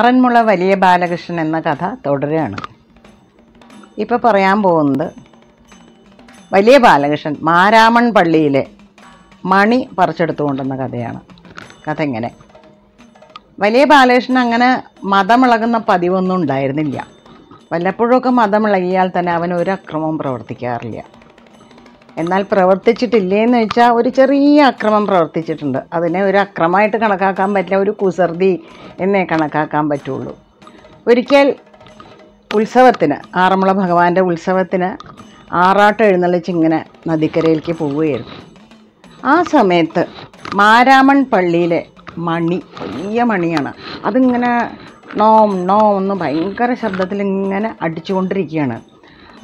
ആറന്മുള വലിയ ബാലകൃഷ്ണൻ എന്ന കഥ തുടരുകയാണ്. ഇപ്പോൾ പറയാൻ പോകുന്നത് വലിയ ബാലകൃഷ്ണൻ മാരാമൺ പള്ളിയിലെ മണി പറിച്ചെടുത്തു കൊണ്ടുവന്ന കഥയാണ്. കഥ ഇങ്ങനെ വലിയ ബാലകൃഷ്ണൻ അങ്ങനെ മതമിളകുന്ന പതിവൊന്നും ഉണ്ടായിരുന്നില്ല. വല്ലപ്പോഴൊക്കെ മതമിളകിയാൽ തന്നെ അവൻ ഒരു അക്രമവും പ്രവർത്തിക്കാറില്ല. എന്നാൽ പ്രവർത്തിച്ചിട്ടില്ലേന്ന് വെച്ചാൽ ഒരു ചെറിയ അക്രമം പ്രവർത്തിച്ചിട്ടുണ്ട്. അതിനെ ഒരു അക്രമമായിട്ട് കണക്കാക്കാൻ പറ്റില്ല ഒരു കുസൃതി എന്നേ കണക്കാക്കാൻ പറ്റുള്ളൂ. ഒരിക്കൽ ഉത്സവത്തിന് ആറന്മുള ഭഗവാന്റെ ഉത്സവത്തിന് ആറാട്ട് എഴുന്നള്ളിച്ച് ഇങ്ങനെ നദിക്കരയിലേക്ക് പോവുകയായിരുന്നു. ആ സമയത്ത് മാരാമൺ പള്ളിയിലെ മണി വലിയ മണിയാണ്. അതിങ്ങനെ നോം നോം എന്ന് ഭയങ്കര ശബ്ദത്തിൽ ഇങ്ങനെ അടിച്ചുകൊണ്ടിരിക്കുകയാണ്.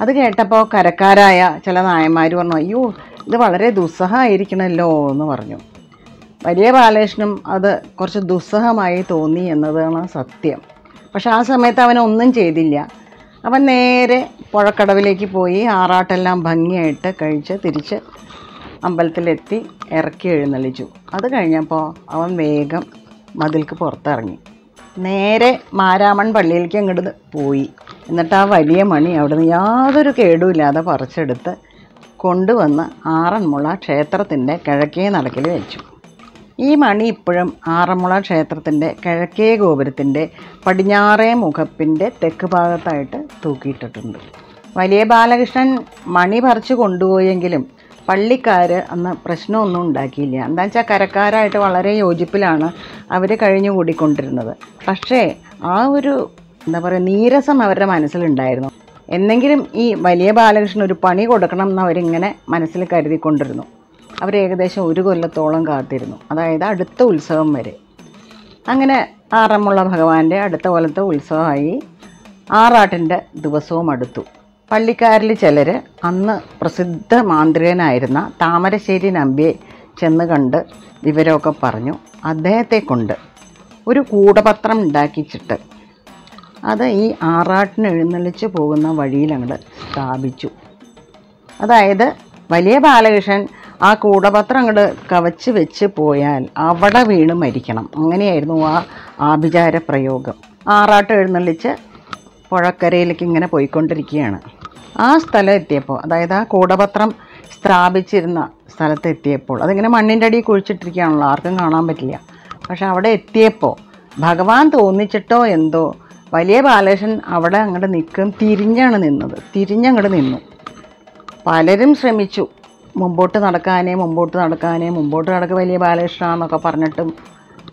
അത് കേട്ടപ്പോൾ കരക്കാരായ ചില നായന്മാർ പറഞ്ഞു അയ്യോ ഇത് വളരെ ദുസ്സഹമായിരിക്കണമല്ലോ എന്ന് പറഞ്ഞു. വലിയ ബാലകൃഷ്ണനും അത് കുറച്ച് ദുസ്സഹമായി തോന്നി എന്നതാണ് സത്യം. പക്ഷെ ആ സമയത്ത് അവനൊന്നും ചെയ്തില്ല. അവൻ നേരെ പുഴക്കടവിലേക്ക് പോയി ആറാട്ടെല്ലാം ഭംഗിയായിട്ട് കഴിച്ച് തിരിച്ച് അമ്പലത്തിലെത്തി ഇറക്കി എഴുന്നള്ളിച്ചു. അത് കഴിഞ്ഞപ്പോൾ അവൻ വേഗം മതിൽക്ക് പുറത്തിറങ്ങി. നേരെ മാരാമൺ പള്ളിയിലേക്ക് അങ്ങോട്ട് പോയി. എന്നിട്ട് ആ വലിയ മണി അവിടുന്ന് യാതൊരു കേടുമില്ലാതെ പറിച്ചെടുത്ത് കൊണ്ടുവന്ന് ആറന്മുള ക്ഷേത്രത്തിന്റെ കിഴക്കേ നടക്കിൽ വെച്ചു. ഈ മണി ഇപ്പോഴും ആറന്മുള ക്ഷേത്രത്തിന്റെ കിഴക്കേ ഗോപുരത്തിന്റെ പടിഞ്ഞാറേ മുഖപ്പിന്റെ തെക്ക് ഭാഗത്തായിട്ട് തൂക്കിയിട്ടിട്ടുണ്ട്. വലിയ ബാലകൃഷ്ണൻ മണി പറിച്ചു കൊണ്ടുപോയെങ്കിലും പള്ളിക്കാർ അന്ന് പ്രശ്നമൊന്നും ഉണ്ടാക്കിയില്ല. എന്താ വെച്ചാൽ കരക്കാരായിട്ട് വളരെ യോജിപ്പിലാണ് അവർ കഴിഞ്ഞു കൂടിക്കൊണ്ടിരുന്നത് പക്ഷേ ആ ഒരു എന്താ പറയുക നീരസം അവരുടെ മനസ്സിലുണ്ടായിരുന്നു. എന്നെങ്കിലും ഈ വലിയ ബാലകൃഷ്ണൻ ഒരു പണി കൊടുക്കണം എന്ന് അവരിങ്ങനെ മനസ്സിൽ കരുതിക്കൊണ്ടിരുന്നു. അവർ ഏകദേശം ഒരു കൊല്ലത്തോളം കാത്തിരുന്നു. അതായത് അടുത്ത ഉത്സവം വരെ. അങ്ങനെ ആറന്മുള ഭഗവാന്റെ അടുത്ത കൊല്ലത്തെ ഉത്സവമായി ആറാട്ടിന്റെ ദിവസവും അടുത്തു. പള്ളിക്കാരിൽ ചിലർ അന്ന് പ്രസിദ്ധ മാന്ത്രികനായിരുന്ന താമരശ്ശേരി നമ്പിയെ ചെന്ന് കണ്ട് വിവരമൊക്കെ പറഞ്ഞു. അദ്ദേഹത്തെ കൊണ്ട് ഒരു കൂടപത്രം ഉണ്ടാക്കിച്ചിട്ട് അത് ഈ ആറാട്ടിന് എഴുന്നള്ളിച്ച് പോകുന്ന വഴിയിൽ അങ്ങോട്ട് സ്ഥാപിച്ചു. അതായത് വലിയ ബാലകൃഷ്ണൻ ആ കൂടപത്രം അങ്ങോട്ട് കവച്ച് വെച്ച് പോയാൽ അവിടെ വീണ് മരിക്കണം. അങ്ങനെയായിരുന്നു ആ ആഭിചാര പ്രയോഗം. ആറാട്ട് എഴുന്നള്ളിച്ച് പുഴക്കരയിലേക്ക് ഇങ്ങനെ പോയിക്കൊണ്ടിരിക്കുകയാണ്. ആ സ്ഥലം എത്തിയപ്പോൾ അതായത് ആ കൂടപത്രം സ്ഥാപിച്ചിരുന്ന സ്ഥലത്ത് എത്തിയപ്പോൾ അതിങ്ങനെ മണ്ണിന്റെ അടിയിൽ കുഴിച്ചിട്ടിരിക്കുകയാണല്ലോ ആർക്കും കാണാൻ പറ്റില്ല. പക്ഷെ അവിടെ എത്തിയപ്പോൾ ഭഗവാൻ തോന്നിച്ചിട്ടോ എന്തോ വലിയ ബാലകൃഷ്ണൻ അവിടെ അങ്ങോട്ട് നിൽക്കും. തിരിഞ്ഞാണ് നിന്നത്. തിരിഞ്ഞങ്ങോട്ട് നിന്നു. പലരും ശ്രമിച്ചു. മുമ്പോട്ട് നടക്കാനേ മുമ്പോട്ട് നടക്കാനേ മുമ്പോട്ട് നടക്ക വലിയ ബാലകൃഷ്ണ എന്നൊക്കെ പറഞ്ഞിട്ടും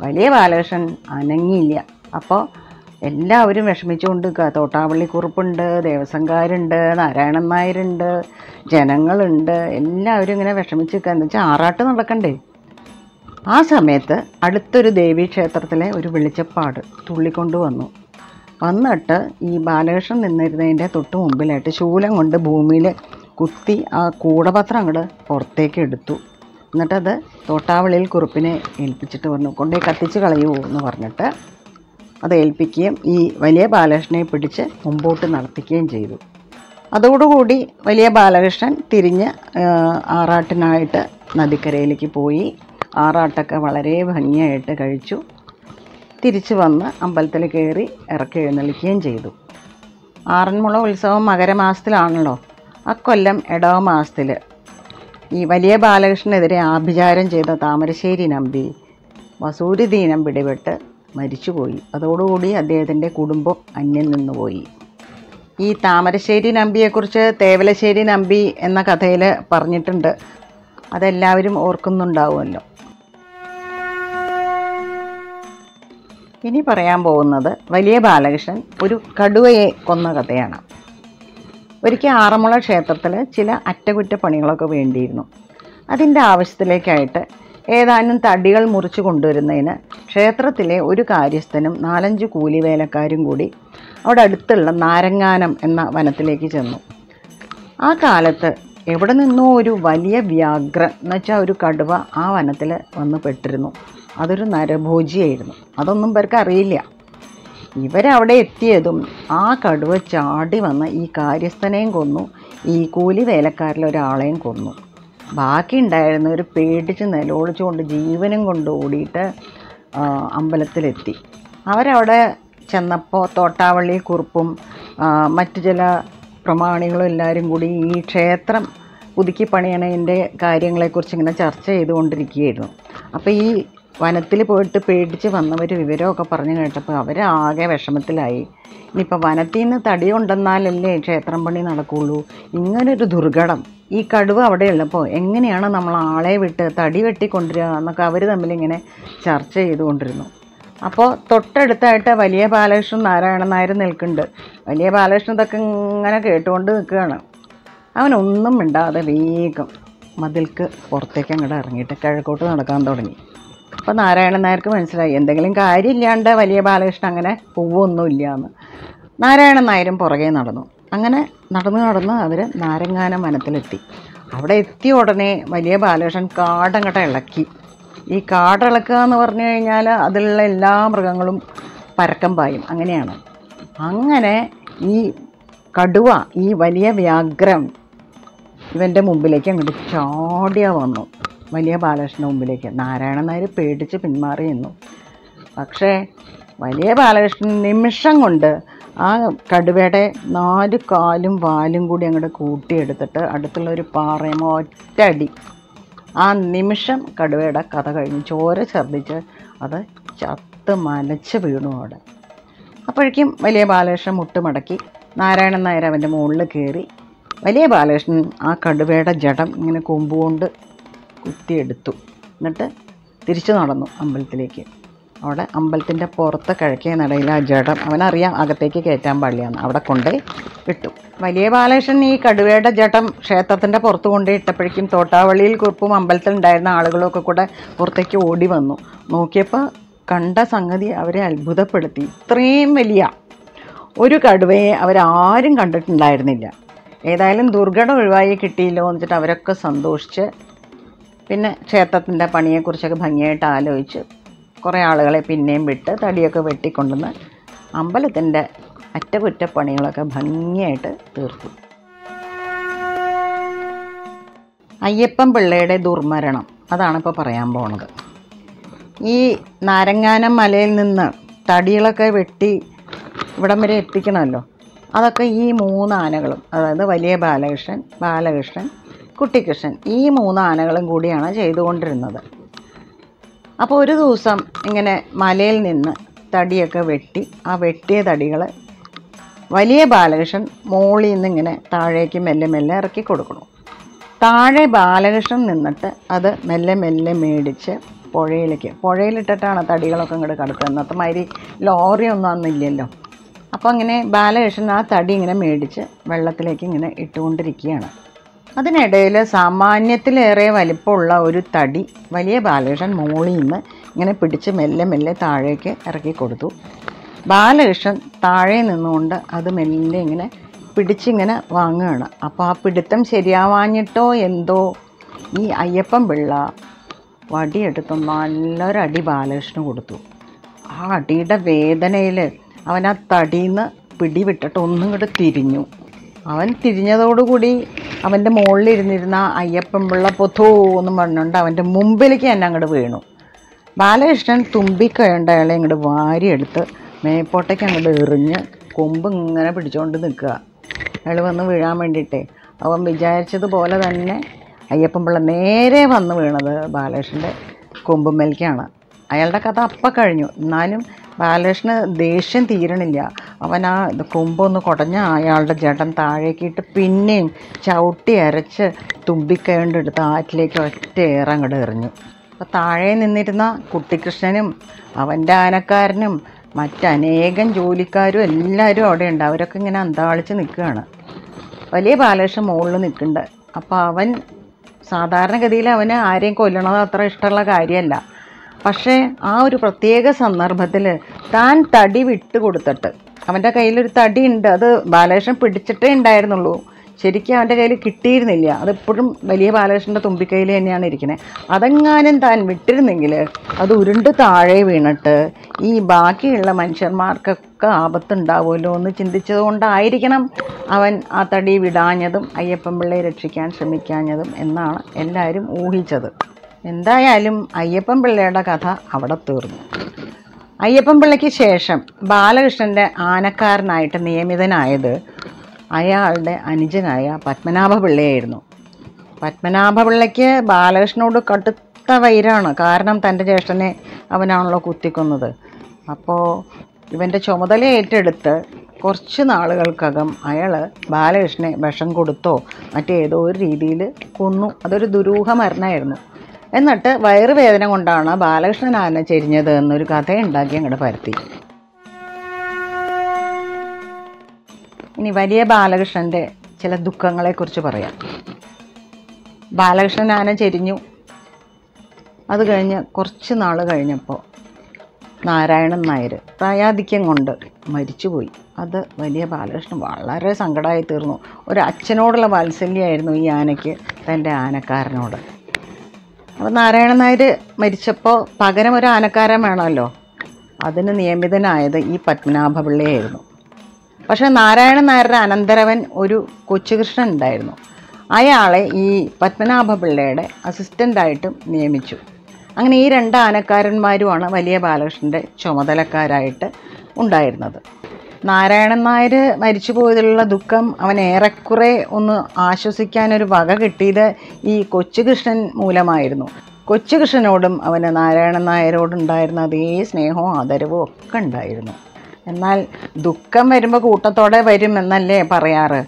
വലിയ ബാലകൃഷ്ണൻ അനങ്ങിയില്ല. അപ്പോൾ എല്ലാവരും വിഷമിച്ചുകൊണ്ട് തോട്ടാവള്ളി കുറുപ്പുണ്ട് ദേവസംകാരുണ്ട് നാരായണൻ നായരുണ്ട് ജനങ്ങളുണ്ട്. എല്ലാവരും ഇങ്ങനെ വിഷമിച്ച് നിൽക്കുക എന്ന് വെച്ചാൽ ആറാട്ട് നടക്കണ്ടേ? ആ സമയത്ത് അടുത്തൊരു ദേവീക്ഷേത്രത്തിലെ ഒരു വെളിച്ചപ്പാട് തുള്ളിക്കൊണ്ട് വന്നു വന്നിട്ട് ഈ ബാലകൃഷ്ണൻ നിന്നിരുന്നതിന്റെ തൊട്ട് മുമ്പിലായിട്ട് ശൂലം കൊണ്ട് ഭൂമിയിൽ കുത്തി ആ കൂടപത്രം അങ്ങോട്ട് പുറത്തേക്ക് എടുത്തു. എന്നിട്ടത് തോട്ടാവളിയിൽ കുറുപ്പിനെ ഏൽപ്പിച്ചിട്ട് പറഞ്ഞു കൊണ്ടേ കത്തിച്ച് കളയൂ എന്ന് പറഞ്ഞിട്ട് അത് ഏൽപ്പിക്കുകയും ഈ വലിയ ബാലകൃഷ്ണനെ പിടിച്ച് മുമ്പോട്ട് നടത്തിക്കുകയും ചെയ്തു. അതോടുകൂടി വലിയ ബാലകൃഷ്ണൻ തിരിഞ്ഞ് ആറാട്ടിനായിട്ട് നദിക്കരയിലേക്ക് പോയി. ആറാട്ടൊക്കെ വളരെ ഭംഗിയായിട്ട് കഴിച്ചു. തിരിച്ചു വന്ന് അമ്പലത്തിൽ കയറി ഇറക്കി എഴുന്നള്ളിക്കുകയും ചെയ്തു. ആറന്മുള ഉത്സവം മകരമാസത്തിലാണല്ലോ അക്കൊല്ലം ഇടവ മാസത്തിൽ ഈ വലിയ ബാലകൃഷ്ണനെതിരെ ആഭിചാരം ചെയ്ത താമരശ്ശേരി നമ്പി വസൂരി ദീനം പിടിപെട്ട് മരിച്ചുപോയി. അതോടുകൂടി അദ്ദേഹത്തിന്റെ കുടുംബം അന്യം നിന്നുപോയി. ഈ താമരശ്ശേരി നമ്പിയെക്കുറിച്ച് തേവലശ്ശേരി നമ്പി എന്ന കഥയിൽ പറഞ്ഞിട്ടുണ്ട്. അതെല്ലാവരും ഓർക്കുന്നുണ്ടാവുമല്ലോ. ഇനി പറയാൻ പോകുന്നത് വലിയ ബാലകൃഷ്ണൻ ഒരു കടുവയെ കൊന്ന കഥയാണ്. ഒരിക്കൽ ആറന്മുള ക്ഷേത്രത്തിൽ ചില അറ്റകുറ്റപ്പണികളൊക്കെ വേണ്ടിയിരുന്നു. അതിന്റെ ആവശ്യത്തിലേക്കായിട്ട് ഏതാനും തടികൾ മുറിച്ചു കൊണ്ടുവരുന്നതിന് ക്ഷേത്രത്തിലെ ഒരു കാര്യസ്ഥനും നാലഞ്ച് കൂലി വേലക്കാരും കൂടി അവിടെ അടുത്തുള്ള നാരങ്ങാനം എന്ന വനത്തിലേക്ക് ചെന്നു. ആ കാലത്ത് എവിടെ നിന്നോ ഒരു വലിയ വ്യാഘ്രൻ എന്ന് വെച്ചാൽ ഒരു കടുവ ആ വനത്തിൽ വന്ന് പെട്ടിരുന്നു. അതൊരു നരഭോജിയായിരുന്നു. അതൊന്നും പേർക്ക് അറിയില്ല. ഇവരവിടെ എത്തിയതും ആ കടുവ ചാടി വന്ന് ഈ കാര്യസ്ഥനെയും കൊന്നു ഈ കൂലി വേലക്കാരിൽ ഒരാളെയും കൊന്നു. ബാക്കി ഉണ്ടായിരുന്നവർ പേടിച്ച് നിലോളിച്ചുകൊണ്ട് ജീവനും കൊണ്ട് ഓടിയിട്ട് അമ്പലത്തിലെത്തി. അവരവിടെ ചെന്നപ്പോൾ തോട്ടാവള്ളി കുറുപ്പും മറ്റു ചില പ്രമാണികളും എല്ലാവരും കൂടി ഈ ക്ഷേത്രം പുതുക്കി പണിയണതിന്റെ കാര്യങ്ങളെക്കുറിച്ച് ഇങ്ങനെ ചർച്ച ചെയ്തുകൊണ്ടിരിക്കുകയായിരുന്നു. അപ്പോൾ ഈ വനത്തിൽ പോയിട്ട് പേടിച്ച് വന്നവർ വിവരമൊക്കെ പറഞ്ഞു കേട്ടപ്പോൾ അവരാകെ വിഷമത്തിലായി. ഇനിയിപ്പോൾ വനത്തിൽ നിന്ന് തടി കൊണ്ടെന്നാലല്ലേ ക്ഷേത്രം പണി നടക്കുള്ളൂ. ഇങ്ങനൊരു ദുർഘടം. ഈ കടുവ അവിടെയുള്ളപ്പോൾ എങ്ങനെയാണ് നമ്മൾ ആളെ വിട്ട് തടി വെട്ടിക്കൊണ്ടുവരിക എന്നൊക്കെ അവർ തമ്മിലിങ്ങനെ ചർച്ച ചെയ്തുകൊണ്ടിരുന്നു. അപ്പോൾ തൊട്ടടുത്തായിട്ട് വലിയ ബാലകൃഷ്ണൻ നാരായണൻ നായർ നിൽക്കുന്നുണ്ട്. വലിയ ബാലകൃഷ്ണൻ ഇതൊക്കെ ഇങ്ങനെ കേട്ടുകൊണ്ട് നിൽക്കുകയാണ്. അവനൊന്നും മിണ്ടാതെ വേഗം മതിൽക്ക് പുറത്തേക്ക് അങ്ങോട്ട് ഇറങ്ങിയിട്ട് കിഴക്കോട്ട് നടക്കാൻ തുടങ്ങി. അപ്പോൾ നാരായണൻ നായർക്ക് മനസ്സിലായി. എന്തെങ്കിലും കാര്യമില്ലാണ്ട് വലിയ ബാലകൃഷ്ണൻ അങ്ങനെ പോവൊന്നുമില്ല എന്ന് നാരായണൻ നായരും പുറകെ നടന്നു. അങ്ങനെ നടന്ന് നടന്ന് അവർ നാരങ്ങാന വനത്തിലെത്തി. അവിടെ എത്തിയ ഉടനെ വലിയ ബാലകൃഷ്ണൻ കാടങ്ങട്ട ഇളക്കി. ഈ കാടിളക്കുക എന്ന് പറഞ്ഞു കഴിഞ്ഞാൽ അതിലുള്ള എല്ലാ മൃഗങ്ങളും പരക്കം പായും. അങ്ങനെയാണ്. അങ്ങനെ ഈ കടുവ ഈ വലിയ വ്യാഗ്രം ഇവന്റെ മുമ്പിലേക്ക് അങ്ങോട്ട് ചാടിയാ വന്നു. വലിയ ബാലകൃഷ്ണന്റെ മുമ്പിലേക്ക്. നാരായണൻ നായർ പേടിച്ച് പിന്മാറി നിന്നു പക്ഷേ വലിയ ബാലകൃഷ്ണൻ നിമിഷം കൊണ്ട് ആ കടുവയുടെ നാല് കാലും വാലും കൂടി അങ്ങോട്ട് കൂട്ടിയെടുത്തിട്ട് അടുത്തുള്ള ഒരു പാറയുമ്പോൾ ഒറ്റടി ആ നിമിഷം കടുവയുടെ കഥ കഴിഞ്ഞ് ചോര ഛർദ്ദിച്ച് അത് ചത്ത് മലച്ച് വീണു അവിടെ. അപ്പോഴേക്കും വലിയ ബാലകൃഷ്ണൻ മുട്ടുമടക്കി. നാരായണൻ നായർ അവന്റെ മുകളിൽ കയറി. വലിയ ബാലകൃഷ്ണൻ ആ കടുവയുടെ ജഡം ഇങ്ങനെ കൊമ്പുകൊണ്ട് കുത്തിയെടുത്തു. എന്നിട്ട് തിരിച്ചു നടന്നു അമ്പലത്തിലേക്ക്. അവിടെ അമ്പലത്തിന്റെ പുറത്ത് കിഴക്കേ നടയിൽ ആ ജഡം അവനറിയാം അകത്തേക്ക് കയറ്റാൻ പാടില്ലാന്ന്. അവിടെ കൊണ്ടുപോയി ഇട്ടു വലിയ ബാലകൃഷ്ണൻ ഈ കടുവയുടെ ജഡം ക്ഷേത്രത്തിന്റെ പുറത്ത് കൊണ്ടുപോയി ഇട്ടപ്പോഴേക്കും തോട്ടാവള്ളിയിൽ കുറിപ്പും അമ്പലത്തിൽ ഉണ്ടായിരുന്ന ആളുകളൊക്കെ കൂടെ പുറത്തേക്ക് ഓടി വന്നു. നോക്കിയപ്പോൾ കണ്ട സംഗതി അവരെ അത്ഭുതപ്പെടുത്തി. ഇത്രയും വലിയ ഒരു കടുവയെ അവരാരും കണ്ടിട്ടുണ്ടായിരുന്നില്ല. ഏതായാലും ദുർഘടം ഒഴിവായി കിട്ടിയില്ലോ എന്ന് വെച്ചിട്ട് അവരൊക്കെ സന്തോഷിച്ച് പിന്നെ ക്ഷേത്രത്തിന്റെ പണിയെക്കുറിച്ചൊക്കെ ഭംഗിയായിട്ട് ആലോചിച്ച് കുറേ ആളുകളെ പിന്നെയും വിട്ട് തടിയൊക്കെ വെട്ടിക്കൊണ്ടുവന്ന് അമ്പലത്തിന്റെ അറ്റകുറ്റപ്പണികളൊക്കെ ഭംഗിയായിട്ട് തീർത്തു. അയ്യപ്പൻ പിള്ളയുടെ ദുർമരണം അതാണ് ഇപ്പോൾ പറയാൻ പോണത്. ഈ നാരങ്ങാനം മലയിൽ നിന്ന് തടികളൊക്കെ വെട്ടി ഇവിടം വരെ എത്തിക്കണമല്ലോ. അതൊക്കെ ഈ മൂന്ന് ആനകളും അതായത് വലിയ ബാലകൃഷ്ണൻ ബാലകൃഷ്ണൻ കുട്ടിക്കൃഷ്ണൻ ഈ മൂന്ന് ആനകളും കൂടിയാണ് ചെയ്തുകൊണ്ടിരുന്നത്. അപ്പോൾ ഒരു ദിവസം ഇങ്ങനെ മലയിൽ നിന്ന് തടിയൊക്കെ വെട്ടി ആ വെട്ടിയ തടികൾ വലിയ ബാലകൃഷ്ണൻ മോളിൽ നിന്ന് ഇങ്ങനെ താഴേക്ക് മെല്ലെ മെല്ലെ ഇറക്കി കൊടുക്കണം. താഴെ ബാലകൃഷ്ണൻ നിന്നിട്ട് അത് മെല്ലെ മെല്ലെ മേടിച്ച് പുഴയിലേക്ക് പുഴയിലിട്ടിട്ടാണ് തടികളൊക്കെ ഇങ്ങോട്ട് കടത്തുന്നത് ഇന്നത്തെ മാതിരി ലോറിയൊന്നും അന്നില്ലല്ലോ അപ്പോൾ അങ്ങനെ ബാലകൃഷ്ണൻ ആ തടി ഇങ്ങനെ മേടിച്ച് വെള്ളത്തിലേക്ക് ഇങ്ങനെ ഇട്ടുകൊണ്ടിരിക്കുകയാണ്. അതിനിടയിൽ സാമാന്യത്തിലേറെ വലിപ്പമുള്ള ഒരു തടി വലിയ ബാലകൃഷ്ണൻ മോളിൽ നിന്ന് ഇങ്ങനെ പിടിച്ച് മെല്ലെ മെല്ലെ താഴേക്ക് ഇറക്കി കൊടുത്തു ബാലകൃഷ്ണൻ താഴെ നിന്നുകൊണ്ട് അത് മെല്ലെ ഇങ്ങനെ പിടിച്ചിങ്ങനെ വാങ്ങുകയാണ്. അപ്പോൾ ആ പിടുത്തം ശരിയാവാഞ്ഞിട്ടോ എന്തോ? ഈ അയ്യപ്പൻ പിള്ള വടിയെടുത്ത് നല്ലൊരടി ബാലകൃഷ്ണന് കൊടുത്തു. ആ അടിയുടെ വേദനയിൽ അവൻ ആ തടിയിൽ പിടിവിട്ടിട്ട് ഒന്നും കൂടെ തിരിഞ്ഞു. അവൻ തിരിഞ്ഞതോടുകൂടി അവന്റെ മുകളിലിരുന്നിരുന്ന ആ അയ്യപ്പൻ പിള്ള പൊത്തോ എന്നും പറഞ്ഞുകൊണ്ട് അവന്റെ മുമ്പിലേക്ക് തന്നെ അങ്ങോട്ട് വീണു. ബാലകൃഷ്ണൻ തുമ്പിക്കയണ്ട അയാളെ ഇങ്ങോട്ട് വാരിയെടുത്ത് മേപ്പോട്ടേക്ക് അങ്ങോട്ട് എറിഞ്ഞ് കൊമ്പ് ഇങ്ങനെ പിടിച്ചുകൊണ്ട് നിൽക്കുക. അയാൾ വന്ന് വീഴാൻ വേണ്ടിയിട്ടേ. അവൻ വിചാരിച്ചതുപോലെ തന്നെ അയ്യപ്പൻ പിള്ള നേരെ വന്ന് വീണത് ബാലകൃഷ്ണന്റെ കൊമ്പുമ്മേലേക്കാണ് അയാളുടെ കഥ അപ്പം കഴിഞ്ഞു. എന്നാലും ബാലകൃഷ്ണന് ദേഷ്യം തീരണില്ല. അവൻ ആ കൊമ്പൊന്ന് കുടഞ്ഞ അയാളുടെ ജഡം താഴേക്കിട്ട് പിന്നെയും ചവിട്ടി അരച്ച് തുമ്പിക്കൈകൊണ്ട് എടുത്ത് ആറ്റിലേക്ക് ഒറ്റ ഏറങ്ങട് എറിഞ്ഞു. അപ്പോൾ താഴെ നിന്നിരുന്ന കുട്ടിക്കൃഷ്ണനും അവന്റെ ആനക്കാരനും മറ്റനേകം ജോലിക്കാരും എല്ലാവരും അവിടെ ഉണ്ട്. അവരൊക്കെ ഇങ്ങനെ അന്താളിച്ച് നിൽക്കുകയാണ്. വലിയ ബാലകൃഷ്ണൻ മുകളിൽ നിൽക്കുന്നുണ്ട്. അപ്പോൾ അവൻ സാധാരണഗതിയിൽ അവന് ആരെയും കൊല്ലണത് അത്ര ഇഷ്ടമുള്ള കാര്യമല്ല. പക്ഷേ ആ ഒരു പ്രത്യേക സന്ദർഭത്തിൽ താൻ തടി വിട്ട് കൊടുത്തിട്ട് അവന്റെ കയ്യിലൊരു തടി ഉണ്ട് അത് ബാലകൃഷ്ണൻ പിടിച്ചിട്ടേ ഉണ്ടായിരുന്നുള്ളൂ. ശരിക്കും അവന്റെ കയ്യിൽ കിട്ടിയിരുന്നില്ല. അതെപ്പോഴും വലിയ ബാലകൃഷ്ണന്റെ തുമ്പിക്കൈയിൽ തന്നെയാണ് ഇരിക്കുന്നത് അതെങ്ങാനും താൻ വിട്ടിരുന്നെങ്കിൽ അത് ഉരുണ്ട് താഴെ വീണിട്ട് ഈ ബാക്കിയുള്ള മനുഷ്യന്മാർക്കൊക്കെ ആപത്തുണ്ടാവുമല്ലോ എന്ന് ചിന്തിച്ചതുകൊണ്ടായിരിക്കണം അവൻ ആ തടി വിടാഞ്ഞതും അയ്യപ്പൻ പിള്ളയെ രക്ഷിക്കാൻ ശ്രമിക്കാഞ്ഞതും എന്നാണ് എല്ലാവരും ഊഹിച്ചത്. എന്തായാലും അയ്യപ്പൻ പിള്ളയുടെ കഥ അവിടെ തീർന്നു. അയ്യപ്പൻ പിള്ളയ്ക്ക് ശേഷം ബാലകൃഷ്ണന്റെ ആനക്കാരനായിട്ട് നിയമിതനായത് അയാളുടെ അനുജനായ പത്മനാഭ പിള്ളയായിരുന്നു പത്മനാഭ പിള്ളയ്ക്ക് ബാലകൃഷ്ണനോട് കടുത്ത വൈരാണ്. കാരണം തന്റെ ജ്യേഷ്ഠനെ അവനാണല്ലോ കുത്തിക്കൊന്നത്. അപ്പോൾ ഇവന്റെ ചുമതല ഏറ്റെടുത്ത് കുറച്ച് നാളുകൾക്കകം അയാൾ ബാലകൃഷ്ണനെ വിഷം കൊടുത്തോ മറ്റേതോ ഒരു രീതിയിൽ കൊന്നു. അതൊരു ദുരൂഹ മരണമായിരുന്നു. എന്നിട്ട് വയറുവേദന കൊണ്ടാണ് ബാലകൃഷ്ണൻ ആന ചെരിഞ്ഞത് എന്നൊരു കഥയുണ്ടാക്കി അങ്ങോട്ട് പരത്തി. ഇനി വലിയ ബാലകൃഷ്ണന്റെ ചില ദുഃഖങ്ങളെക്കുറിച്ച് പറയാം. ബാലകൃഷ്ണൻ ആന ചെരിഞ്ഞു. അത് കഴിഞ്ഞ് കുറച്ച് നാൾ കഴിഞ്ഞപ്പോൾ നാരായണൻ നായർ പ്രായാധിക്യം കൊണ്ട് മരിച്ചുപോയി. അത് വലിയ ബാലകൃഷ്ണൻ വളരെ സങ്കടമായി തീർന്നു. ഒരു അച്ഛനോടുള്ള വാത്സല്യമായിരുന്നു ഈ ആനയ്ക്ക് തന്റെ ആനക്കാരനോട്. അപ്പോൾ നാരായണ നായർ മരിച്ചപ്പോൾ പകരം ഒരു ആനക്കാരൻ വേണമല്ലോ. അതിന് നിയമിതനായത് ഈ പത്മനാഭ പിള്ളയായിരുന്നു പക്ഷേ നാരായണൻ നായരുടെ അനന്തരവൻ ഒരു കൊച്ചുകൃഷ്ണൻ ഉണ്ടായിരുന്നു. അയാളെ ഈ പത്മനാഭ പിള്ളയുടെ അസിസ്റ്റന്റായിട്ടും നിയമിച്ചു. അങ്ങനെ ഈ രണ്ട് ആനക്കാരന്മാരുമാണ് വലിയ ബാലകൃഷ്ണന്റെ ചുമതലക്കാരായിട്ട് ഉണ്ടായിരുന്നത്. നാരായണൻ നായർ മരിച്ചു പോയതിലുള്ള ദുഃഖം അവൻ ഏറെക്കുറെ ഒന്ന് ആശ്വസിക്കാനൊരു വക കിട്ടിയത് ഈ കൊച്ചുകൃഷ്ണൻ മൂലമായിരുന്നു. കൊച്ചുകൃഷ്ണനോടും അവന് നാരായണൻ നായരോടുണ്ടായിരുന്ന അതേ സ്നേഹവും ആദരവും ഒക്കെ ഉണ്ടായിരുന്നു. എന്നാൽ ദുഃഖം വരുമ്പോൾ കൂട്ടത്തോടെ വരും എന്നല്ലേ പറയാറ്?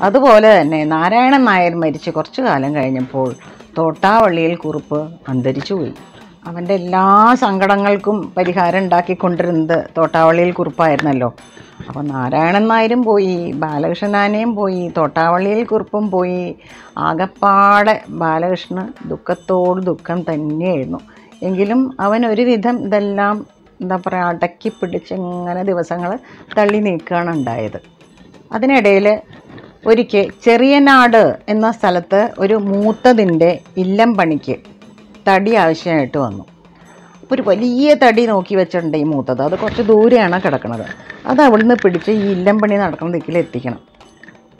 അതുപോലെ തന്നെ നാരായണൻ നായർ മരിച്ച് കുറച്ചു കാലം കഴിഞ്ഞപ്പോൾ തോട്ടാവള്ളിയിൽ കുറുപ്പ് അന്തരിച്ചുപോയി. അവന്റെ എല്ലാ സങ്കടങ്ങൾക്കും പരിഹാരം ഉണ്ടാക്കിക്കൊണ്ടിരുന്നത് തോട്ടാവള്ളിയിൽ കുറുപ്പായിരുന്നല്ലോ. അപ്പോൾ നാരായണൻ നായരും പോയി ബാലകൃഷ്ണനാനയും പോയി തോട്ടാവള്ളിയിൽ കുറുപ്പും പോയി. ആകപ്പാടെ ബാലകൃഷ്ണൻ ദുഃഖത്തോട് ദുഃഖം തന്നെയായിരുന്നു. എങ്കിലും അവൻ ഒരുവിധം ഇതെല്ലാം എന്താ പറയുക അടക്കി പിടിച്ച് ഇങ്ങനെ ദിവസങ്ങൾ തള്ളി നീക്കുകയാണ് ഉണ്ടായത്. അതിനിടയിൽ ഒരിക്കൽ ചെറിയനാട് എന്ന സ്ഥലത്ത് ഒരു മൂത്തതിന്റെ ഇല്ലം പണിക്ക് തടി ആവശ്യമായിട്ട് വന്നു. അപ്പോൾ ഒരു വലിയ തടി നോക്കി വെച്ചിട്ടുണ്ട് ഈ മൂത്തത്. അത് കുറച്ച് ദൂരെയാണ് കിടക്കുന്നത്. അത് അവിടുന്ന് പിടിച്ച് ഈ ഇല്ലം പണി നടക്കുന്ന ദിക്കിൽ എത്തിക്കണം.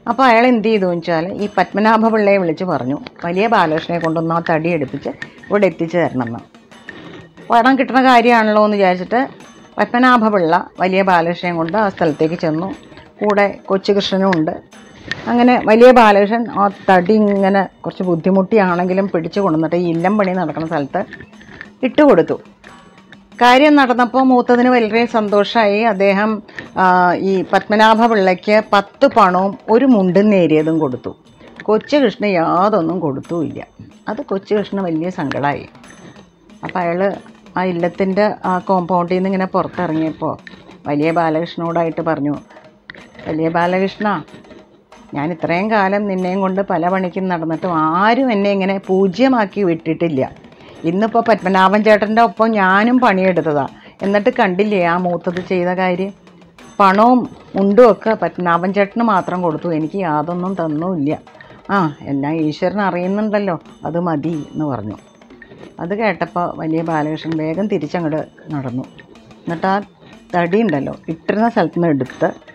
അപ്പോൾ അയാൾ എന്ത് ചെയ്തു വെച്ചാൽ ഈ പത്മനാഭ പിള്ളയെ വിളിച്ച് പറഞ്ഞു വലിയ ബാലകൃഷ്ണനെ കൊണ്ടൊന്ന് ആ തടി എടുപ്പിച്ച് ഇവിടെ എത്തിച്ചു എന്ന്. പണം കിട്ടുന്ന കാര്യമാണല്ലോ എന്ന് വിചാരിച്ചിട്ട് പത്മനാഭ പിള്ള വലിയ ബാലകൃഷ്ണനെ കൊണ്ട് ആ സ്ഥലത്തേക്ക് ചെന്നു. കൂടെ കൊച്ചുകൃഷ്ണനും ഉണ്ട്. അങ്ങനെ വലിയ ബാലകൃഷ്ണൻ ആ തടി ഇങ്ങനെ കുറച്ച് ബുദ്ധിമുട്ടിയാണെങ്കിലും പിടിച്ചു കൊണ്ടുവന്നിട്ട് ഈ ഇല്ലം പണി നടക്കുന്ന സ്ഥലത്ത് ഇട്ട് കൊടുത്തു. കാര്യം നടന്നപ്പോൾ മൂത്തതിന് വളരെ സന്തോഷമായി. അദ്ദേഹം ഈ പത്മനാഭ പിള്ളയ്ക്ക് പത്ത് പണവും ഒരു മുണ്ടും നേരിയതും കൊടുത്തു. കൊച്ചുകൃഷ്ണ യാതൊന്നും കൊടുത്തുമില്ല. അത് കൊച്ചുകൃഷ്ണ വലിയ സങ്കടമായി. അപ്പം അയാൾ ആ ഇല്ലത്തിന്റെ ആ കോമ്പൗണ്ടിൽ നിന്ന് ഇങ്ങനെ പുറത്തിറങ്ങിയപ്പോൾ വലിയ ബാലകൃഷ്ണനോടായിട്ട് പറഞ്ഞു വലിയ ബാലകൃഷ്ണ ഞാൻ ഇത്രയും കാലം നിന്നെയും കൊണ്ട് പല പണിക്കും നടന്നിട്ടും ആരും എന്നെ ഇങ്ങനെ പൂജ്യമാക്കി വിട്ടിട്ടില്ല. ഇന്നിപ്പോൾ പത്മനാഭൻ ചേട്ടന്റെ ഒപ്പം ഞാനും പണിയെടുത്തതാണ് എന്നിട്ട് കണ്ടില്ലേ ആ മൂത്തത് ചെയ്ത കാര്യം? പണവും മുണ്ടും ഒക്കെ പത്മനാഭൻ ചേട്ടന് മാത്രം കൊടുത്തു. എനിക്ക് യാതൊന്നും തന്നുമില്ല. ആ എല്ലാം ഈശ്വരൻ അറിയുന്നുണ്ടല്ലോ. അത് മതി എന്ന് പറഞ്ഞു. അത് കേട്ടപ്പോൾ വലിയ ബാലകൃഷ്ണൻ വേഗം തിരിച്ചങ്ങോട്ട് നടന്നു. എന്നിട്ട് ആ തടി ഉണ്ടല്ലോ ഇട്ടിരുന്ന സ്ഥലത്ത് നിന്ന് എടുത്ത്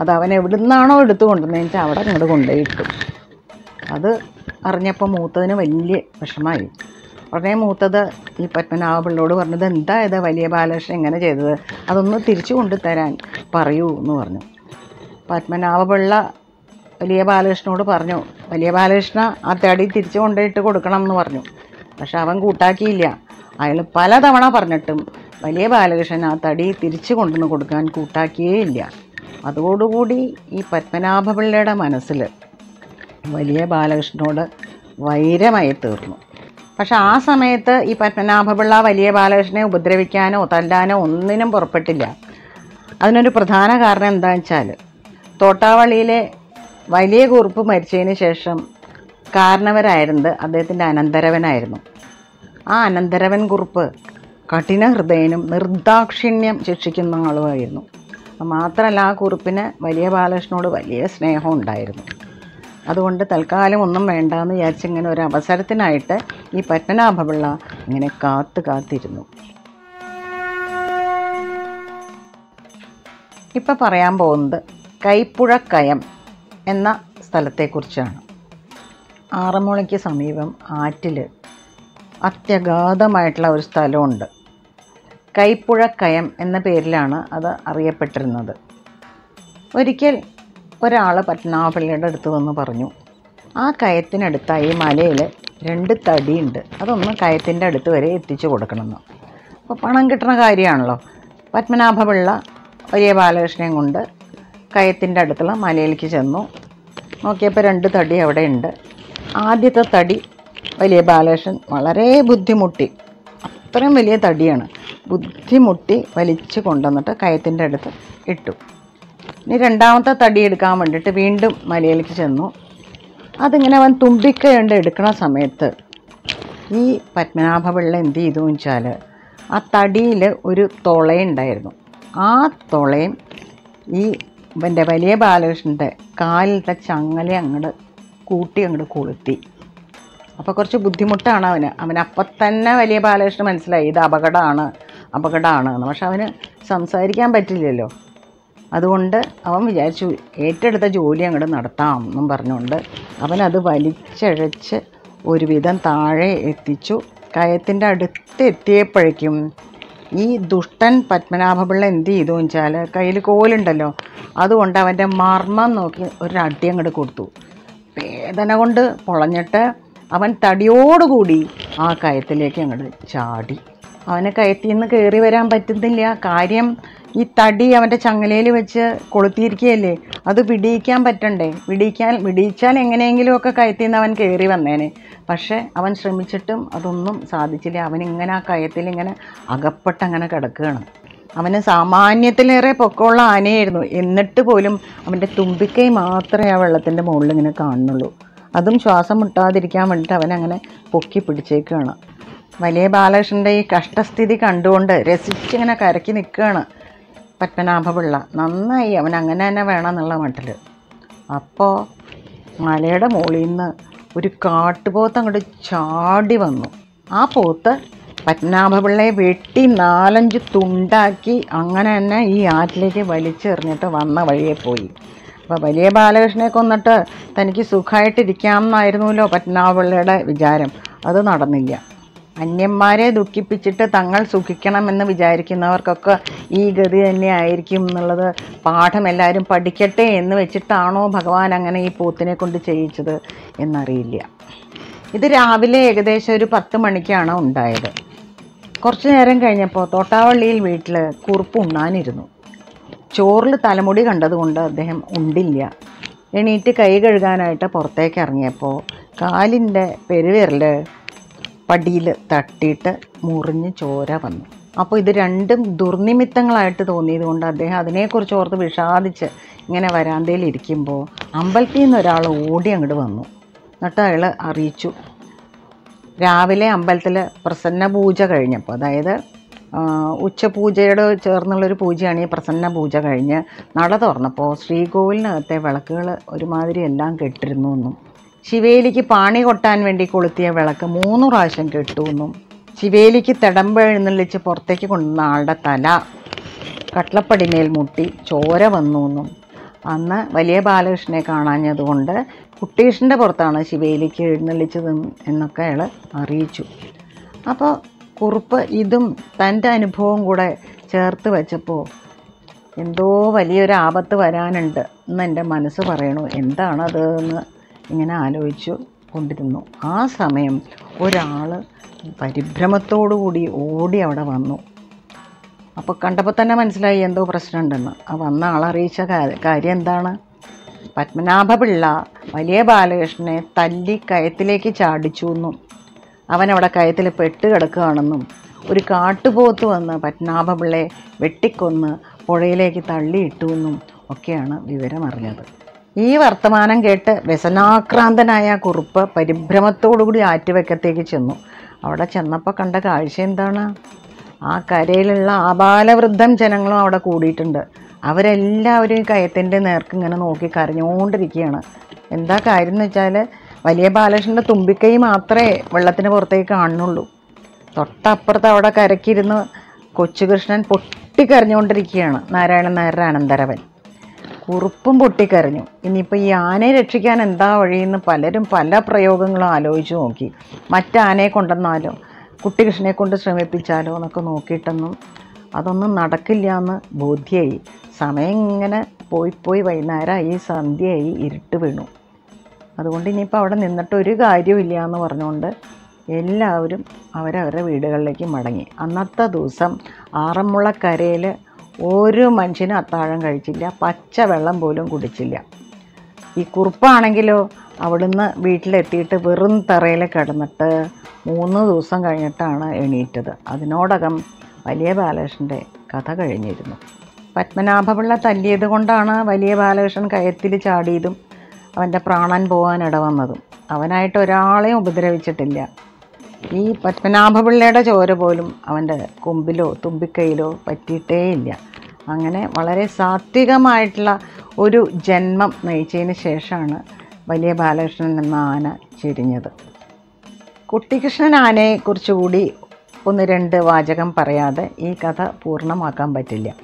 അത് അവൻ എവിടുന്നാണോ എടുത്തു കൊണ്ടുവന്നതെന്ന് വെച്ചാൽ അവിടെ അങ്ങോട്ട് കൊണ്ടുപോയി ഇട്ടു അത് അറിഞ്ഞപ്പോൾ മൂത്തതിന് വലിയ വിഷമായി. ഉടനെ മൂത്തത് ഈ പത്മനാഭ പിള്ളോട് പറഞ്ഞത് എന്താ ഇത് വലിയ ബാലകൃഷ്ണൻ ഇങ്ങനെ ചെയ്തത്? അതൊന്ന് തിരിച്ചു കൊണ്ടുതരാൻ പറയൂ എന്ന് പറഞ്ഞു. പത്മനാഭ പിള്ള വലിയ ബാലകൃഷ്ണനോട് പറഞ്ഞു വലിയ ബാലകൃഷ്ണ ആ തടി തിരിച്ചു കൊണ്ടുപോയിട്ട് കൊടുക്കണം എന്ന് പറഞ്ഞു. പക്ഷെ അവൻ കൂട്ടാക്കിയില്ല. അയാൾ പലതവണ പറഞ്ഞിട്ടും വലിയ ബാലകൃഷ്ണൻ ആ തടി തിരിച്ചു കൊണ്ടുവന്ന് കൊടുക്കാൻ കൂട്ടാക്കിയേ ഇല്ല. അതോടുകൂടി ഈ പത്മനാഭപിള്ളയുടെ മനസ്സിൽ വലിയ ബാലകൃഷ്ണനോട് വൈരമായി തീർന്നു. പക്ഷെ ആ സമയത്ത് ഈ പത്മനാഭപിള്ള വലിയ ബാലകൃഷ്ണനെ ഉപദ്രവിക്കാനോ തല്ലാനോ ഒന്നിനും പുറപ്പെട്ടില്ല. അതിനൊരു പ്രധാന കാരണം എന്താണെന്ന് വെച്ചാൽ തോട്ടാവള്ളിയിലെ വലിയ കുറുപ്പ് മരിച്ചതിന് ശേഷം കാരണവരായിരുന്നത് അദ്ദേഹത്തിന്റെ അനന്തരവനായിരുന്നു. ആ അനന്തരവൻ കുറുപ്പ് കഠിന ഹൃദയനും നിർദാക്ഷിണ്യം ശിക്ഷിക്കുന്ന ആളുമായിരുന്നു. മാത്രമല്ല ആ കുറിപ്പിന് വലിയ ബാലകൃഷ്ണനോട് വലിയ സ്നേഹം ഉണ്ടായിരുന്നു. അതുകൊണ്ട് തൽക്കാലം ഒന്നും വേണ്ടാന്ന് വിചാരിച്ച് ഇങ്ങനെ ഒരു അവസരത്തിനായിട്ട് ഈ പത്മനാഭപിള്ള ഇങ്ങനെ കാത്തു കാത്തിരുന്നു. ഇപ്പം പറയാൻ പോകുന്നത് കൈപ്പുഴക്കയം എന്ന സ്ഥലത്തെക്കുറിച്ചാണ്. ആറന്മുളയ്ക്ക് സമീപം ആറ്റിൽ അത്യഗാധമായിട്ടുള്ള ഒരു സ്ഥലമുണ്ട്. കൈപ്പുഴ കയം എന്ന പേരിലാണ് അത് അറിയപ്പെട്ടിരുന്നത്. ഒരിക്കൽ ഒരാൾ പത്മനാഭപള്ളിയുടെ അടുത്ത് വന്ന് പറഞ്ഞു ആ കയത്തിനടുത്തായി മലയിൽ രണ്ട് തടിയുണ്ട്. അതൊന്ന് കയത്തിന്റെ അടുത്ത് വരെ എത്തിച്ചു കൊടുക്കണമെന്ന്. അപ്പോൾ പണം കിട്ടുന്ന കാര്യമാണല്ലോ. പത്മനാഭപിള്ള വലിയ ബാലകൃഷ്ണയും കൊണ്ട് കയത്തിന്റെ അടുത്തുള്ള മലയിലേക്ക് ചെന്നു. നോക്കിയപ്പോൾ രണ്ട് തടി അവിടെ ഉണ്ട് ആദ്യത്തെ തടി വലിയ ബാലകൃഷ്ണൻ വളരെ ബുദ്ധിമുട്ടി. അത്രയും വലിയ തടിയാണ്. ബുദ്ധിമുട്ടി വലിച്ചു കൊണ്ടുവന്നിട്ട് കയത്തിന്റെ അടുത്ത് ഇട്ടു. ഇനി രണ്ടാമത്തെ തടി എടുക്കാൻ വേണ്ടിയിട്ട് വീണ്ടും മലയിലേക്ക് ചെന്നു. അതിങ്ങനെ അവൻ തുമ്പിക്കയുണ്ട് എടുക്കണ സമയത്ത് ഈ പത്മനാഭപിള്ള എന്ത് ചെയ്തു വെച്ചാൽ ആ തടിയിൽ ഒരു തുളയുണ്ടായിരുന്നു. ആ തുളയും ഈ ഇവന്റെ വലിയ ബാലകൃഷ്ണന്റെ കാലിലത്തെ ചങ്ങല അങ്ങോട്ട് കൂട്ടി അങ്ങോട്ട് കൊളുത്തി. അപ്പോൾ കുറച്ച് ബുദ്ധിമുട്ടാണ് അവന്. അവൻ അപ്പം തന്നെ വലിയ ബാലകൃഷ്ണൻ മനസ്സിലായി ഇത് അപകടമാണ്. അപകടമാണ് പക്ഷെ അവന് സംസാരിക്കാൻ പറ്റില്ലല്ലോ. അതുകൊണ്ട് അവൻ വിചാരിച്ചു ഏറ്റെടുത്ത ജോലി അങ്ങോട്ട് നടത്താം എന്നും പറഞ്ഞുകൊണ്ട് അവനത് വലിച്ചഴച്ച് ഒരുവിധം താഴെ എത്തിച്ചു. കയത്തിന്റെ അടുത്ത് എത്തിയപ്പോഴേക്കും ഈ ദുഷ്ടൻ പത്മനാഭപിള്ള എന്ത് ചെയ്തു വെച്ചാൽ കയ്യിൽ കോലുണ്ടല്ലോ അതുകൊണ്ട് അവന്റെ മർമ്മം നോക്കി ഒരു അടി അങ്ങോട്ട് കൊടുത്തു. വേദന കൊണ്ട് പൊളഞ്ഞിട്ട് അവൻ തടിയോടുകൂടി ആ കയത്തിലേക്ക് അങ്ങോട്ട് ചാടി. അവന് കയറ്റി നിന്ന് കയറി വരാൻ പറ്റുന്നില്ല. കാര്യം ഈ തടി അവന്റെ ചങ്ങലയിൽ വെച്ച് കൊളുത്തിയിരിക്കുകയല്ലേ? അത് വിടിയിക്കാൻ പറ്റണ്ടേ? വിടിയിക്കാൻ വിടിയിച്ചാൽ എങ്ങനെയെങ്കിലുമൊക്കെ കയറ്റി നിന്ന് അവൻ കയറി വന്നേനെ. പക്ഷേ അവൻ ശ്രമിച്ചിട്ടും അതൊന്നും സാധിച്ചില്ല. അവൻ ഇങ്ങനെ ആ കയത്തിൽ ഇങ്ങനെ അകപ്പെട്ടങ്ങനെ കിടക്കുകയാണ്. അവന് സാമാന്യത്തിലേറെ പൊക്കമുള്ള ആനയായിരുന്നു. എന്നിട്ട് പോലും അവന്റെ തുമ്പിക്കൈ മാത്രമേ ആ വെള്ളത്തിന്റെ മുകളിൽ ഇങ്ങനെ കാണുന്നുള്ളൂ. അതും ശ്വാസം മുട്ടാതിരിക്കാൻ വേണ്ടിയിട്ട് അവൻ അങ്ങനെ പൊക്കി പിടിച്ചേക്കുകയാണ്. വലിയ ബാലകൃഷ്ണന്റെ ഈ കഷ്ടസ്ഥിതി കണ്ടുകൊണ്ട് രസിച്ചിങ്ങനെ കരക്കി നിൽക്കുകയാണ് പത്മനാഭപിള്ള. നന്നായി അവൻ അങ്ങനെ തന്നെ വേണം എന്നുള്ള മട്ടിൽ അപ്പോൾ മലയുടെ മുകളിൽ നിന്ന് ഒരു കാട്ടുപോത്ത് അങ്ങോട്ട് ചാടി വന്നു. ആ പോത്ത് പത്മനാഭപിള്ളയെ വെട്ടി നാലഞ്ച് തുണ്ടാക്കി അങ്ങനെ തന്നെ ഈ ആറ്റിലേക്ക് വലിച്ചെറിഞ്ഞിട്ട് വന്ന വഴിയെ പോയി. അപ്പോൾ വലിയ ബാലകൃഷ്ണനെ കൊന്നിട്ട് തനിക്ക് സുഖമായിട്ടിരിക്കാം എന്നായിരുന്നല്ലോ പത്മനാഭപിള്ളയുടെ വിചാരം. അത് നടന്നില്ല. അന്യന്മാരെ ദുഃഖിപ്പിച്ചിട്ട് തങ്ങൾ സുഖിക്കണമെന്ന് വിചാരിക്കുന്നവർക്കൊക്കെ ഈ ഗതി തന്നെ ആയിരിക്കും എന്നുള്ളത് പാഠം എല്ലാവരും പഠിക്കട്ടെ എന്ന് വെച്ചിട്ടാണോ ഭഗവാൻ അങ്ങനെ ഈ പോത്തിനെ കൊണ്ട് ചെയ്യിച്ചത് എന്നറിയില്ല. ഇത് രാവിലെ ഏകദേശം ഒരു പത്ത് മണിക്കാണ് ഉണ്ടായത്. കുറച്ച് നേരം കഴിഞ്ഞപ്പോൾ തോട്ടാവള്ളിയിൽ വീട്ടിൽ കുറുപ്പ് ഉണ്ണാനിരുന്നു. ചോറിൽ തലമുടി കണ്ടതുകൊണ്ട് അദ്ദേഹം ഉണ്ടില്ല. എണീറ്റ് കൈ കഴുകാനായിട്ട് പുറത്തേക്ക് ഇറങ്ങിയപ്പോൾ കാലിന്റെ പെരുവിരൽ പടിയിൽ തട്ടിയിട്ട് മുറിഞ്ഞ് ചോര വന്നു. അപ്പോൾ ഇത് രണ്ടും ദുർനിമിത്തങ്ങളായിട്ട് തോന്നിയത് കൊണ്ട് അദ്ദേഹം അതിനെക്കുറിച്ച് ഓർത്ത് വിഷാദിച്ച് ഇങ്ങനെ വരാന്തയിൽ ഇരിക്കുമ്പോൾ അമ്പലത്തിൽ നിന്ന് ഒരാൾ ഓടി അങ്ങോട്ട് വന്നു. എന്നിട്ട് അയാൾ അറിയിച്ചു. രാവിലെ അമ്പലത്തിൽ പ്രസന്ന പൂജ കഴിഞ്ഞപ്പോൾ അതായത് ഉച്ചപൂജയോട് ചേർന്നുള്ളൊരു പൂജയാണ് ഈ പ്രസന്ന പൂജ കഴിഞ്ഞ് നട തുറന്നപ്പോൾ ശ്രീകോവിലിനകത്തെ വിളക്കുകൾ ഒരുമാതിരി എല്ലാം കെട്ടിരുന്നു എന്നും. ശിവേലിക്ക് പാണി കൊട്ടാൻ വേണ്ടി കൊളുത്തിയ വിളക്ക് മൂന്ന് പ്രാവശ്യം കെട്ടു എന്നും ശിവേലിക്ക് തിടമ്പ് എഴുന്നള്ളിച്ച് പുറത്തേക്ക് കൊണ്ടുവന്ന ആളുടെ തല കട്ലപ്പടിമേൽ മുട്ടി ചോര വന്നു എന്നും അന്ന് വലിയ ബാലകൃഷ്ണനെ കാണാഞ്ഞതുകൊണ്ട് കുട്ടീഷിന്റെ പുറത്താണ് ശിവേലിക്ക് എഴുന്നള്ളിച്ചത് എന്നൊക്കെ അയാൾ അറിയിച്ചു. അപ്പോൾ കുറുപ്പ് ഇതും തന്റെ അനുഭവം കൂടെ ചേർത്ത് വെച്ചപ്പോൾ എന്തോ വലിയൊരു ആപത്ത് വരാനുണ്ട് എന്ന് എന്റെ മനസ്സ് പറയണു. എന്താണത് എന്ന് ഇങ്ങനെ ആലോചിച്ചു കൊണ്ടിരുന്നു. ആ സമയം ഒരാൾ പരിഭ്രമത്തോടുകൂടി ഓടി അവിടെ വന്നു. അപ്പോൾ കണ്ടപ്പോൾ തന്നെ മനസ്സിലായി എന്തോ പ്രശ്നമുണ്ടെന്ന്. ആ വന്ന ആളറിയിച്ച കാര്യം എന്താണ്? പത്മനാഭപിള്ള വലിയ ബാലകൃഷ്ണനെ തല്ലി കയത്തിലേക്ക് ചാടിച്ചു എന്നും അവനവിടെ കയത്തിൽ പെട്ട് കിടക്കുകയാണെന്നും ഒരു കാട്ടുപോത്ത് വന്ന് പത്മനാഭപിള്ളയെ വെട്ടിക്കൊന്ന് പുഴയിലേക്ക് തള്ളിയിട്ടു എന്നും ഒക്കെയാണ് വിവരം അറിഞ്ഞത് ഈ വർത്തമാനം കേട്ട് വ്യസനാക്രാന്തനായ കുറുപ്പ് പരിഭ്രമത്തോടുകൂടി ആറ്റുവെക്കത്തേക്ക് ചെന്നു. അവിടെ ചെന്നപ്പോൾ കണ്ട കാഴ്ച എന്താണ്? ആ കരയിലുള്ള ആബാലവൃദ്ധം ജനങ്ങളും അവിടെ കൂടിയിട്ടുണ്ട്. അവരെല്ലാവരും കയത്തിന്റെ നേർക്ക് ഇങ്ങനെ നോക്കി കരഞ്ഞുകൊണ്ടിരിക്കുകയാണ് എന്താ കാര്യം എന്ന് വെച്ചാൽ വലിയ ബാലകൃഷ്ണന്റെ തുമ്പിക്കൈ മാത്രമേ വെള്ളത്തിന് പുറത്തേക്ക് കാണുന്നുള്ളൂ. തൊട്ടപ്പുറത്ത് അവിടെ കരക്കിരുന്ന് കൊച്ചുകൃഷ്ണൻ പൊട്ടിക്കരഞ്ഞുകൊണ്ടിരിക്കുകയാണ് നാരായണൻ നായരുടെ അനന്തരവൻ. കുറുപ്പും പൊട്ടിക്കരഞ്ഞു. ഇനിയിപ്പോൾ ഈ ആനയെ രക്ഷിക്കാൻ എന്താ വഴിയെന്ന് പലരും പല പ്രയോഗങ്ങളും ആലോചിച്ച് നോക്കി. മറ്റാനയെ കൊണ്ടുവന്നാലോ കുട്ടികൃഷ്ണനെ കൊണ്ട് ശ്രമിപ്പിച്ചാലോ എന്നൊക്കെ നോക്കിയിട്ടൊന്നും അതൊന്നും നടക്കില്ല എന്ന് ബോധ്യമായി സമയം ഇങ്ങനെ പോയി പോയി വൈകുന്നേരമായി സന്ധ്യയായി ഇരുട്ട് വീണു. അതുകൊണ്ട് ഇനിയിപ്പോൾ അവിടെ നിന്നിട്ട് ഒരു കാര്യമില്ല എന്ന് പറഞ്ഞുകൊണ്ട് എല്ലാവരും അവരവരുടെ വീടുകളിലേക്ക് മടങ്ങി. അന്നത്തെ ദിവസം ആറന്മുളക്കരയിൽ ഒരു മനുഷ്യനും അത്താഴം കഴിച്ചില്ല പച്ച വെള്ളം പോലും കുടിച്ചില്ല. ഈ കുറുപ്പാണെങ്കിലോ അവിടുന്ന് വീട്ടിലെത്തിയിട്ട് വെറും തറയിൽ കിടന്നിട്ട് മൂന്ന് ദിവസം കഴിഞ്ഞിട്ടാണ് എണീറ്റത്. അതിനോടകം വലിയ ബാലകൃഷ്ണന്റെ കഥ കഴിഞ്ഞിരുന്നു. പത്മനാഭപിള്ള തല്ലിയത് കൊണ്ടാണ് വലിയ ബാലകൃഷ്ണൻ കയത്തിൽ ചാടിയതും അവന്റെ പ്രാണൻ പോകാൻ ഇടവന്നതും അവനായിട്ട് ഒരാളെയും ഉപദ്രവിച്ചിട്ടില്ല. ഈ പത്മനാഭപിള്ളയുടെ ചോര പോലും അവന്റെ കൊമ്പിലോ തുമ്പിക്കൈയിലോ പറ്റിയിട്ടേയില്ല. അങ്ങനെ വളരെ സാത്വികമായിട്ടുള്ള ഒരു ജന്മം നയിച്ചതിന് ശേഷമാണ് വലിയ ബാലകൃഷ്ണൻ എന്ന ആന ചെരിഞ്ഞത്. കുട്ടിക്കൃഷ്ണൻ ആനയെക്കുറിച്ചുകൂടി ഒന്ന് രണ്ട് വാചകം പറയാതെ ഈ കഥ പൂർണമാക്കാൻ പറ്റില്ല.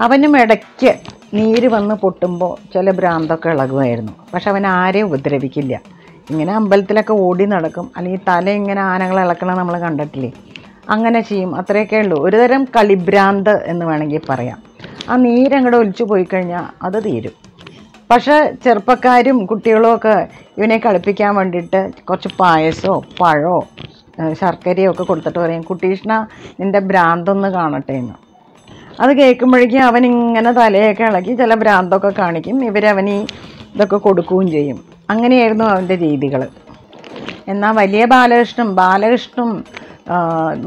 അവനും ഇടയ്ക്ക് നീര് വന്ന് പൊട്ടുമ്പോൾ ചില ഭ്രാന്തൊക്കെ ഇളകുമായിരുന്നു. പക്ഷെ അവൻ ആരെയും ഉപദ്രവിക്കില്ല. ഇങ്ങനെ അമ്പലത്തിലൊക്കെ ഓടി നടക്കും. അല്ലെങ്കിൽ തല ഇങ്ങനെ ആനകൾ ഇളക്കണം നമ്മൾ കണ്ടിട്ടില്ലേ? അങ്ങനെ ചെയ്യും. അത്രയൊക്കെ ഉള്ളൂ. ഒരുതരം കളിഭ്രാന്ത് എന്ന് വേണമെങ്കിൽ പറയാം. ആ നീരങ്ങടെ ഒലിച്ചു പോയി കഴിഞ്ഞാൽ അത് തീരും. പക്ഷേ ചെറുപ്പക്കാരും കുട്ടികളും ഒക്കെ ഇവനെ കളിപ്പിക്കാൻ വേണ്ടിയിട്ട് കുറച്ച് പായസമോ പഴമോ ശർക്കരയോ ഒക്കെ കൊടുത്തിട്ട് പറയും കുട്ടീഷ്ണ നിന്റെ ഭ്രാന്തൊന്ന് കാണട്ടെ എന്ന്. അത് കേൾക്കുമ്പോഴേക്കും അവൻ ഇങ്ങനെ തലയൊക്കെ ഇളക്കി ചില ഭ്രാന്തൊക്കെ കാണിക്കും. ഇവരവനീ ഇതൊക്കെ കൊടുക്കുകയും ചെയ്യും. അങ്ങനെയായിരുന്നു അവന്റെ രീതികൾ. എന്നാൽ വലിയ ബാലകൃഷ്ണൻ ബാലകൃഷ്ണൻ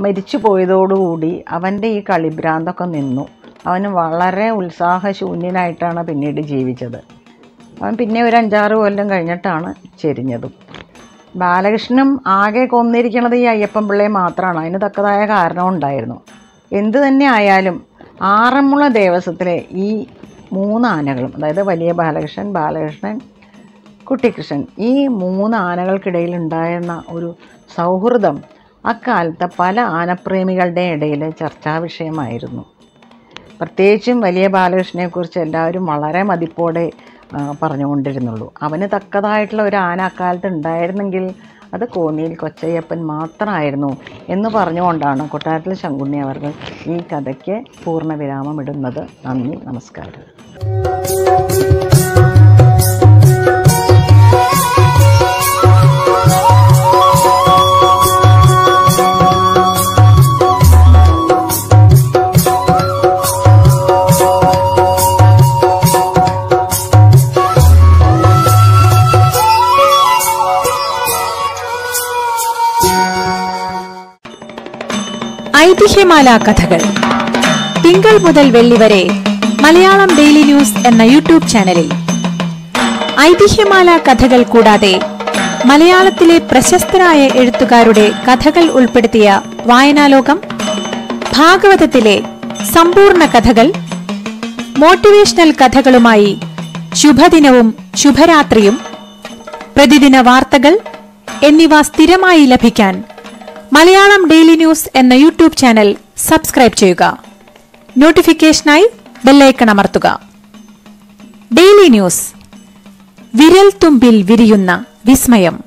മരിച്ചു പോയതോടുകൂടി അവന്റെ ഈ കളിഭ്രാന്തൊക്കെ നിന്നു. അവന് വളരെ ഉത്സാഹശൂന്യനായിട്ടാണ് പിന്നീട് ജീവിച്ചത്. അവൻ പിന്നെ ഒരു അഞ്ചാറ് കൊല്ലം കഴിഞ്ഞിട്ടാണ് ചെരിഞ്ഞതും. ബാലകൃഷ്ണനും ആകെ കൊന്നിരിക്കണത് ഈ അയ്യപ്പൻ പിള്ളയെ മാത്രമാണ്. അതിന് തക്കതായ കാരണം ഉണ്ടായിരുന്നു. എന്തു തന്നെ ആയാലും ആറന്മുള ദേവസ്വത്തിലെ ഈ മൂന്ന് ആനകളും അതായത് വലിയ ബാലകൃഷ്ണൻ ബാലകൃഷ്ണൻ കുട്ടിക്കൃഷ്ണൻ ഈ മൂന്ന് ആനകൾക്കിടയിൽ ഉണ്ടായിരുന്ന ഒരു സൗഹൃദം അക്കാലത്തെ പല ആനപ്രേമികളുടെ ഇടയിൽ ചർച്ചാ വിഷയമായിരുന്നു. പ്രത്യേകിച്ചും വലിയ ബാലകൃഷ്ണനെക്കുറിച്ച് എല്ലാവരും വളരെ മതിപ്പോടെ പറഞ്ഞുകൊണ്ടിരുന്നുള്ളൂ. അവന് തക്കതായിട്ടുള്ള ഒരു ആന അക്കാലത്ത് ഉണ്ടായിരുന്നെങ്കിൽ അത് കോന്നിയിൽ കൊച്ചയ്യപ്പൻ മാത്രമായിരുന്നു എന്ന് പറഞ്ഞുകൊണ്ടാണ് കൊട്ടാരത്തിൽ ശങ്കുണ്ണി അവർ ഈ കഥയ്ക്ക് പൂർണവിരാമം ഇടുന്നത് നന്ദി നമസ്കാരം. ഐതിഹ്യമാല കഥകൾ. തിങ്കൾ മുതൽ വെള്ളി വരെ മലയാളം ഡെയിലി ന്യൂസ് എന്ന യൂട്യൂബ് ചാനലിൽ. ഐതിഹ്യമാല കഥകൾ കൂടാതെ മലയാളത്തിലെ പ്രശസ്തരായ എഴുത്തുകാരുടെ കഥകൾ ഉൾപ്പെടുത്തിയ വായനാലോകം ഭാഗവതത്തിലെ സമ്പൂർണ കഥകൾ മോട്ടിവേഷണൽ കഥകളുമായി ശുഭദിനവും ശുഭരാത്രിയും പ്രതിദിന വാർത്തകൾ എന്നിവ സ്ഥിരമായി ലഭിക്കാൻ മലയാളം ഡെയിലി ന്യൂസ് എന്ന യൂട്യൂബ് ചാനൽ സബ്സ്ക്രൈബ് ചെയ്യുക. നോട്ടിഫിക്കേഷനായി ബെല്ലൈക്കൺ അമർത്തുക. Daily news. വിരൽ തുമ്പിൽ വിരിയുന്ന വിസ്മയം.